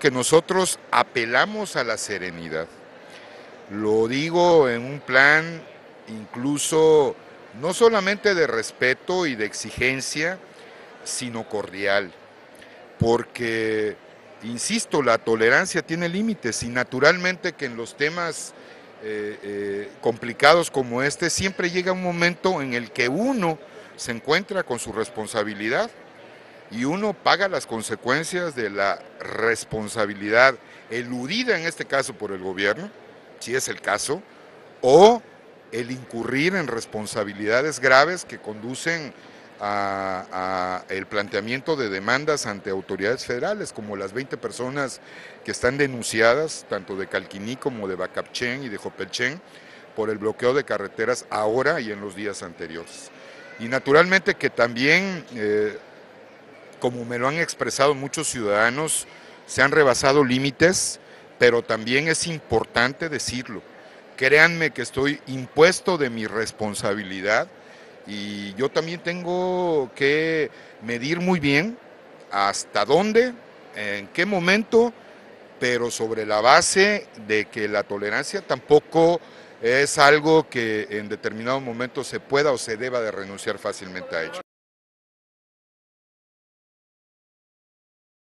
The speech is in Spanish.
que nosotros apelamos a la serenidad. Lo digo en un plan incluso no solamente de respeto y de exigencia, sino cordial. Porque, insisto, la tolerancia tiene límites y naturalmente que en los temas eh, eh, complicados como este siempre llega un momento en el que uno se encuentra con su responsabilidad y uno paga las consecuencias de la responsabilidad eludida en este caso por el gobierno, si es el caso, o el incurrir en responsabilidades graves que conducen a, el planteamiento de demandas ante autoridades federales, como las 20 personas que están denunciadas, tanto de Calquiní como de Bacapchen y de Jopelchen, por el bloqueo de carreteras ahora y en los días anteriores. Y naturalmente que también, eh, como me lo han expresado muchos ciudadanos, se han rebasado límites, pero también es importante decirlo. Créanme que estoy impuesto de mi responsabilidad y yo también tengo que medir muy bien hasta dónde, en qué momento, pero sobre la base de que la tolerancia tampoco es algo que en determinado momento se pueda o se deba de renunciar fácilmente a ello.